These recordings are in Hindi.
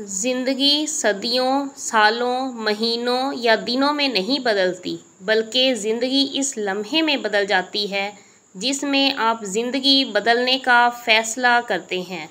ज़िंदगी सदियों, सालों, महीनों या दिनों में नहीं बदलती, बल्कि ज़िंदगी इस लम्हे में बदल जाती है, जिसमें आप ज़िंदगी बदलने का फ़ैसला करते हैं।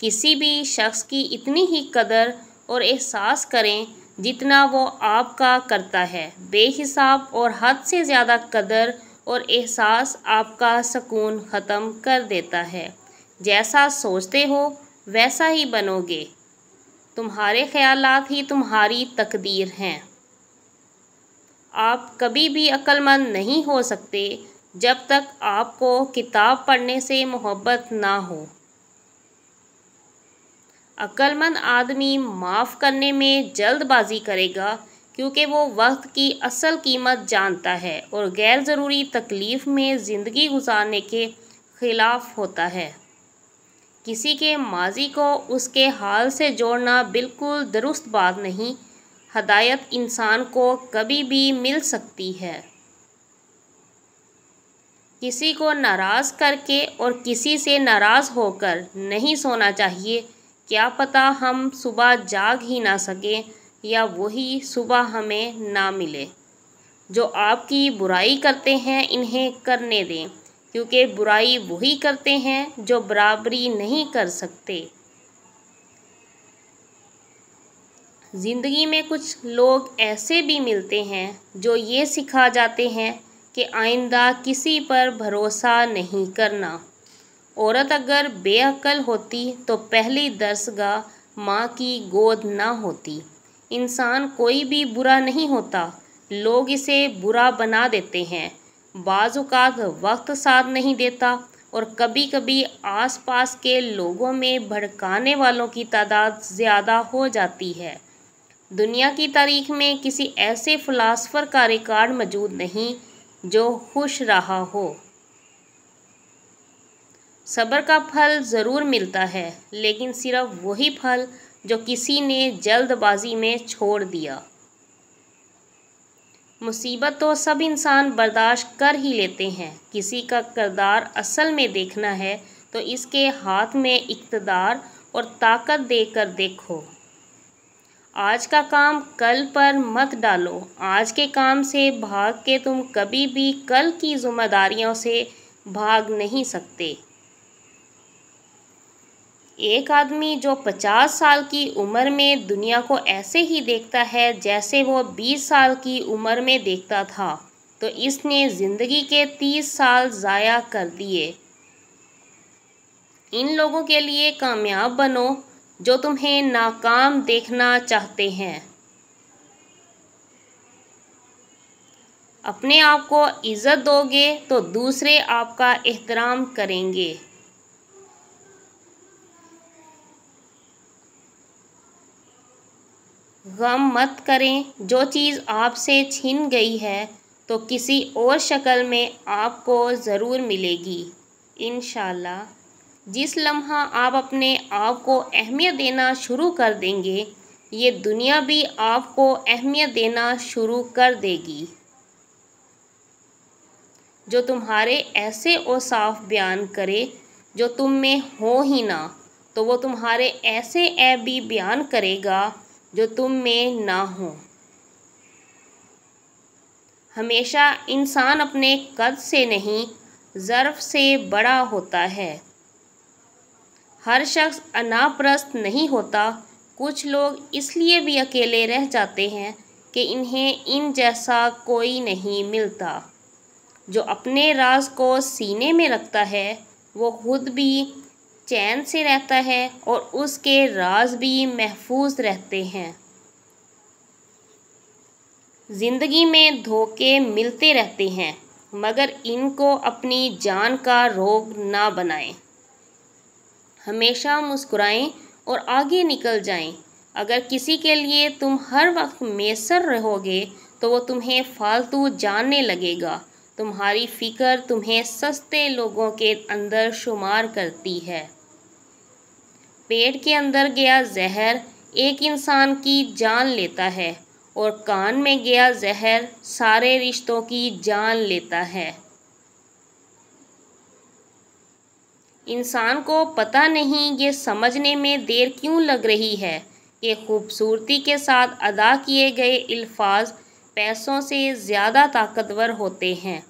किसी भी शख्स की इतनी ही कदर और एहसास करें जितना वो आपका करता है। बेहिसाब और हद से ज़्यादा कदर और एहसास आपका सुकून ख़त्म कर देता है। जैसा सोचते हो, वैसा ही बनोगे। तुम्हारे ख्यालात ही तुम्हारी तकदीर हैं। आप कभी भी अक्लमंद नहीं हो सकते जब तक आपको किताब पढ़ने से मोहब्बत ना हो। अक्लमंद आदमी माफ़ करने में जल्दबाजी करेगा क्योंकि वो वक्त की असल कीमत जानता है और गैर ज़रूरी तकलीफ़ में ज़िंदगी गुजारने के ख़िलाफ़ होता है। किसी के माजी को उसके हाल से जोड़ना बिल्कुल दुरुस्त बात नहीं, हदायत इंसान को कभी भी मिल सकती है। किसी को नाराज़ करके और किसी से नाराज़ होकर नहीं सोना चाहिए। क्या पता हम सुबह जाग ही ना सकें या वही सुबह हमें ना मिले। जो आपकी बुराई करते हैं, इन्हें करने दें। क्योंकि बुराई वही करते हैं जो बराबरी नहीं कर सकते। ज़िंदगी में कुछ लोग ऐसे भी मिलते हैं जो ये सिखा जाते हैं कि आइंदा किसी पर भरोसा नहीं करना। औरत अगर बेअकल होती तो पहली दरसगाह माँ की गोद ना होती। इंसान कोई भी बुरा नहीं होता, लोग इसे बुरा बना देते हैं। बाज़ात वक्त साथ नहीं देता और कभी कभी आसपास के लोगों में भड़काने वालों की तादाद ज़्यादा हो जाती है। दुनिया की तारीख में किसी ऐसे फ़िलासफ़र का रिकॉर्ड मौजूद नहीं जो खुश रहा हो। सब्र का फल ज़रूर मिलता है, लेकिन सिर्फ़ वही फल जो किसी ने जल्दबाजी में छोड़ दिया। मुसीबत तो सब इंसान बर्दाश्त कर ही लेते हैं। किसी का करदार असल में देखना है तो इसके हाथ में इकतदार और ताकत देकर देखो। आज का काम कल पर मत डालो। आज के काम से भाग के तुम कभी भी कल की जिम्मेदारियों से भाग नहीं सकते। एक आदमी जो पचास साल की उम्र में दुनिया को ऐसे ही देखता है जैसे वो बीस साल की उम्र में देखता था। तो इसने ज़िंदगी के तीस साल ज़ाया कर दिए। इन लोगों के लिए कामयाब बनो जो तुम्हें नाकाम देखना चाहते हैं। अपने आप को इज़्ज़त दोगे तो दूसरे आपका एहतराम करेंगे। गम मत करें। जो चीज़ आपसे छिन गई है तो किसी और शक्ल में आपको ज़रूर मिलेगी। इन जिस लम्हा आप अपने आप को अहमियत देना शुरू कर देंगे, ये दुनिया भी आपको अहमियत देना शुरू कर देगी। जो तुम्हारे ऐसे और साफ़ बयान करे, जो तुम में हो ही ना तो वो तुम्हारे ऐसे ऐप भी बयान करेगा जो तुम में ना हो। हमेशा इंसान अपने कद से नहीं, ज़र्फ़ से बड़ा होता है। हर शख्स अनाप्रस्त नहीं होता। कुछ लोग इसलिए भी अकेले रह जाते हैं कि इन्हें इन जैसा कोई नहीं मिलता। जो अपने राज को सीने में रखता है, वो खुद भी चैन से रहता है और उसके राज भी महफूज रहते हैं। ज़िंदगी में धोखे मिलते रहते हैं, मगर इनको अपनी जान का रोग ना बनाएँ। हमेशा मुस्कुराएँ और आगे निकल जाएँ। अगर किसी के लिए तुम हर वक्त मैसर रहोगे तो वो तुम्हें फालतू जानने लगेगा। तुम्हारी फ़िक्र तुम्हें सस्ते लोगों के अंदर शुमार करती है। पेट के अंदर गया जहर एक इंसान की जान लेता है और कान में गया जहर सारे रिश्तों की जान लेता है। इंसान को पता नहीं ये समझने में देर क्यों लग रही है कि खूबसूरती के साथ अदा किए गए अल्फाज पैसों से ज़्यादा ताकतवर होते हैं।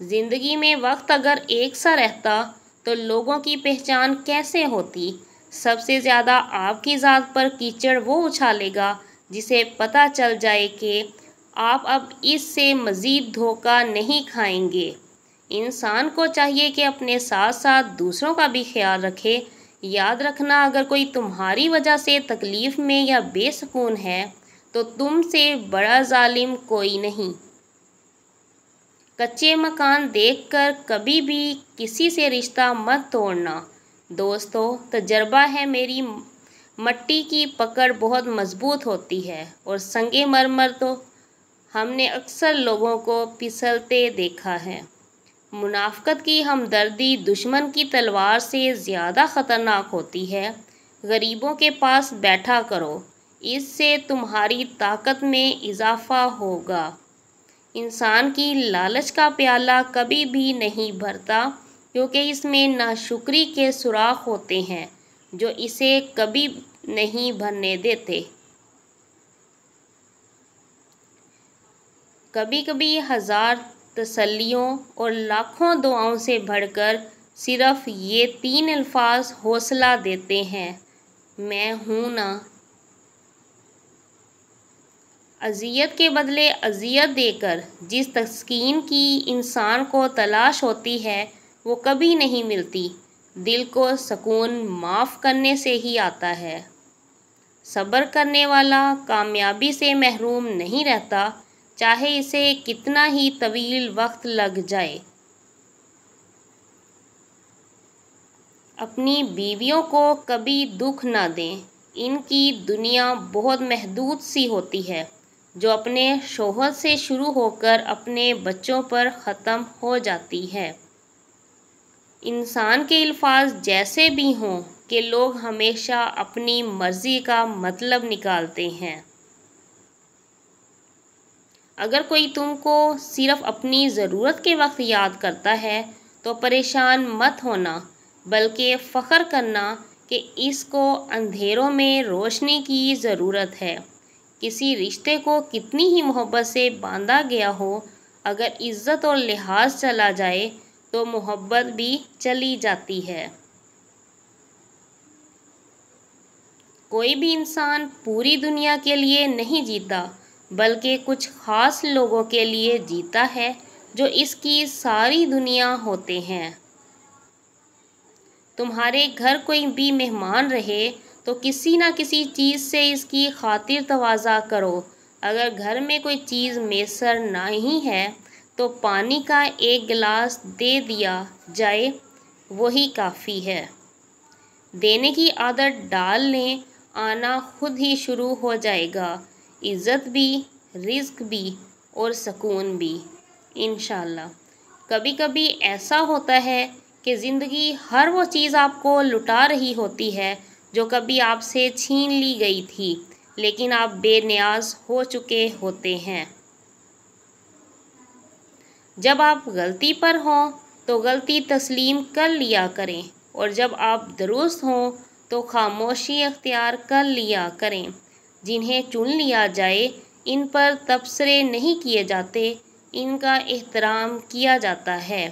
ज़िंदगी में वक्त अगर एक सा रहता तो लोगों की पहचान कैसे होती? सबसे ज़्यादा आपकी ज़ात पर कीचड़ वो उछालेगा, जिसे पता चल जाए कि आप अब इससे मज़ीद धोखा नहीं खाएँगे। इंसान को चाहिए कि अपने साथ साथ दूसरों का भी ख्याल रखे। याद रखना, अगर कोई तुम्हारी वजह से तकलीफ़ में या बेसकून है तो तुमसे बड़ा जालिम कोई नहीं। कच्चे मकान देखकर कभी भी किसी से रिश्ता मत तोड़ना। दोस्तों, तजर्बा है मेरी मट्टी की पकड़ बहुत मज़बूत होती है और संगे मरमर तो हमने अक्सर लोगों को फिसलते देखा है। मुनाफ्त की हमदर्दी दुश्मन की तलवार से ज़्यादा ख़तरनाक होती है। गरीबों के पास बैठा करो, इससे तुम्हारी ताकत में इजाफ़ा होगा। इंसान की लालच का प्याला कभी भी नहीं भरता। क्योंकि इसमें नाशुक्री के सुराख होते हैं, जो इसे कभी नहीं भरने देते। कभी कभी हज़ार तसलियों और लाखों दुआओं से भरकर सिर्फ़ ये तीन अल्फाज हौसला देते हैं, मैं हूँ ना। अजियत के बदले अजियत देकर जिस तस्कीन की इंसान को तलाश होती है वो कभी नहीं मिलती। दिल को सुकून माफ़ करने से ही आता है। सब्र करने वाला कामयाबी से महरूम नहीं रहता, चाहे इसे कितना ही तवील वक्त लग जाए। अपनी बीवियों को कभी दुख ना दें। इनकी दुनिया बहुत महदूद सी होती है, जो अपने शोहर से शुरू होकर अपने बच्चों पर ख़त्म हो जाती है। इंसान के अल्फाज जैसे भी हों कि लोग हमेशा अपनी मर्ज़ी का मतलब निकालते हैं। अगर कोई तुमको सिर्फ़ अपनी ज़रूरत के वक्त याद करता है तो परेशान मत होना, बल्कि फ़ख्र करना कि इसको अंधेरों में रोशनी की ज़रूरत है। किसी रिश्ते को कितनी ही मोहब्बत से बांधा गया हो, अगर इज़्ज़त और लिहाज चला जाए तो मोहब्बत भी चली जाती है। कोई भी इंसान पूरी दुनिया के लिए नहीं जीता, बल्कि कुछ ख़ास लोगों के लिए जीता है, जो इसकी सारी दुनिया होते हैं। तुम्हारे घर कोई भी मेहमान रहे तो किसी ना किसी चीज़ से इसकी खातिर तवाज़ा करो। अगर घर में कोई चीज़ मैसर नहीं है तो पानी का एक गिलास दे दिया जाए, वही काफ़ी है। देने की आदत डाल लें आना खुद ही शुरू हो जाएगा। इज़्ज़त भी, रिज्क भी और सुकून भी इन कभी कभी ऐसा होता है कि ज़िंदगी हर वो चीज़ आपको लुटा रही होती है, जो कभी आपसे छीन ली गई थी, लेकिन आप बेनियाज हो चुके होते हैं। जब आप गलती पर हों तो गलती तस्लीम कर लिया करें, और जब आप दुरुस्त हों तो खामोशी अख्तियार कर लिया करें। जिन्हें चुन लिया जाए, इन पर तबसरे नहीं किए जाते, इनका एहतराम किया जाता है।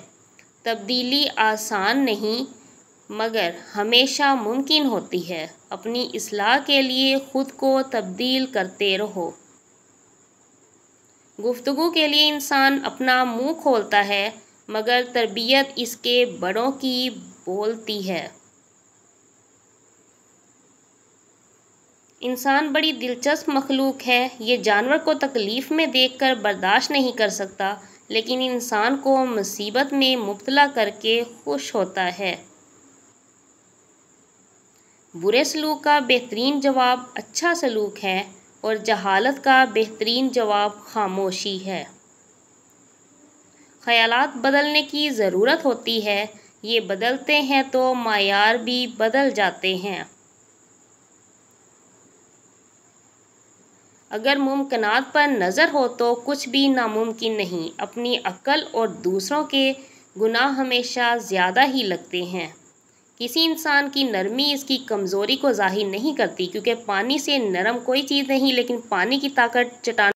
तब्दीली आसान नहीं, मगर हमेशा मुमकिन होती है। अपनी असलाह के लिए ख़ुद को तब्दील करते रहो। गुफ्तगु के लिए इंसान अपना मुँह खोलता है, मगर तरबियत इसके बड़ों की बोलती है। इंसान बड़ी दिलचस्प मखलूक है। ये जानवर को तकलीफ़ में देखकर बर्दाश्त नहीं कर सकता, लेकिन इंसान को मुसीबत में मुबतला करके खुश होता है। बुरे सलूक का बेहतरीन जवाब अच्छा सलूक है। और जहालत का बेहतरीन जवाब खामोशी है। ख़यालात बदलने की ज़रूरत होती है। ये बदलते हैं तो मायार भी बदल जाते हैं। अगर मुमकिनात पर नज़र हो तो कुछ भी नामुमकिन नहीं। अपनी अक्ल और दूसरों के गुनाह हमेशा ज़्यादा ही लगते हैं। किसी इंसान की नरमी इसकी कमज़ोरी को ज़ाहिर नहीं करती, क्योंकि पानी से नरम कोई चीज़ नहीं, लेकिन पानी की ताकत चट्टान